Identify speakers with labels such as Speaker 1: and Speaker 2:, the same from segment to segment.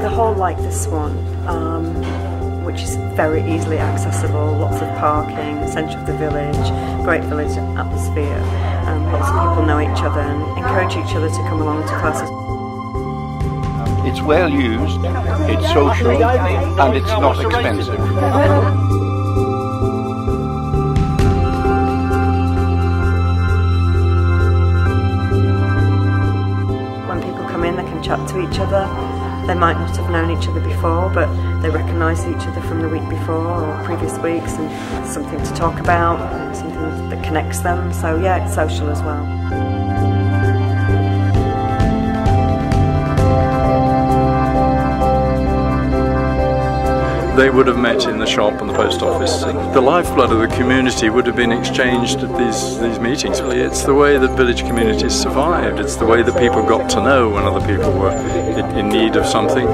Speaker 1: With a hall like this one, um, which is very easily accessible, lots of parking, centre of the village, great village atmosphere, um, lots of people know each other and encourage each other to come along to classes.
Speaker 2: It's well used, it's social, and it's not expensive.
Speaker 1: When people come in, they can chat to each other. They might not have known each other before, but they recognise each other from the week before or previous weeks, and something to talk about, something that connects them. So yeah, it's social as well.
Speaker 3: They would have met in the shop and the post office. The lifeblood of the community would have been exchanged at these, these meetings. It's the way that village communities survived. It's the way that people got to know when other people were in, in need of something.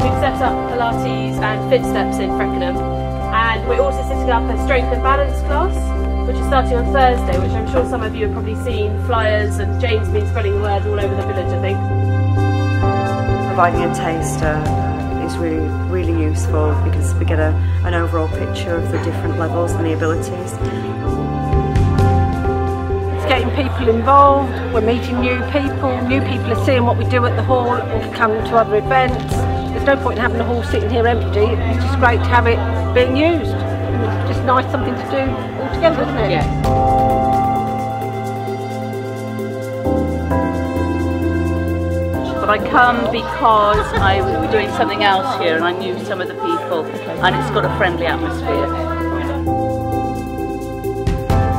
Speaker 4: We've set up Pilates and Fitsteps in Freckenham and we're also setting up a strength and balance class which is starting on Thursday which I'm sure some of you have probably seen flyers and James been spreading the word all over the village I think.
Speaker 1: Providing a taster is really really useful because we get a, an overall picture of the different levels and the abilities.
Speaker 5: It's getting people involved, we're meeting new people, new people are seeing what we do at the hall or come to other events. There's no point in having the hall sitting here empty, it's just great to have it being used. It's just nice something to do all together, isn't it?
Speaker 4: Yeah.
Speaker 6: But I come because I was doing something else here and I knew some of the people and it's got a friendly atmosphere.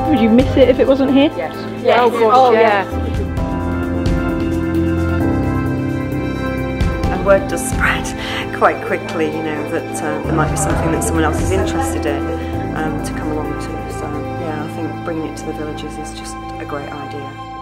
Speaker 7: Would you miss it if it wasn't here?
Speaker 6: Yes.
Speaker 4: Yes.
Speaker 5: Oh, gosh,
Speaker 4: oh
Speaker 5: yeah.
Speaker 1: And word does spread quite quickly, you know, that uh, there might be something that someone else is interested in um, to come along to. So yeah, I think bringing it to the villages is just a great idea.